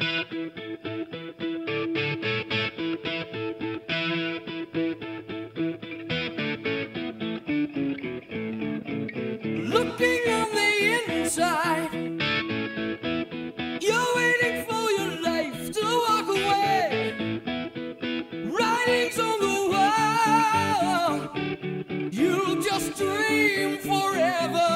Looking on the inside, you're waiting for your life to walk away. Writings on the wall, you just dream forever.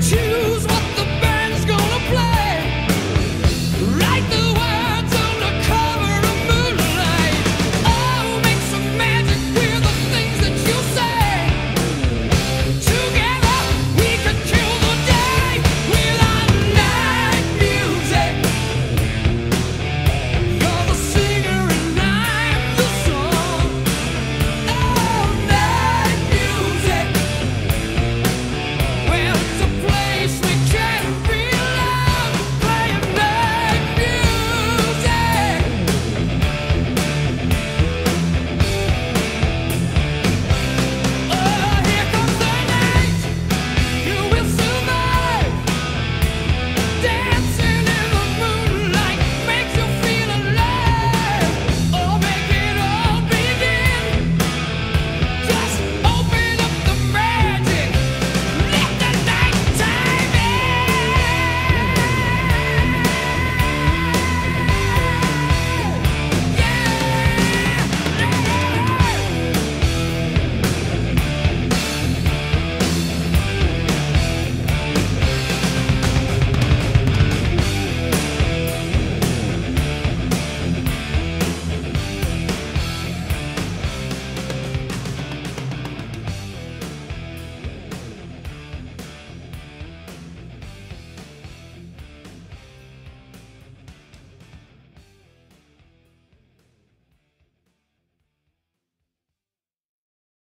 You?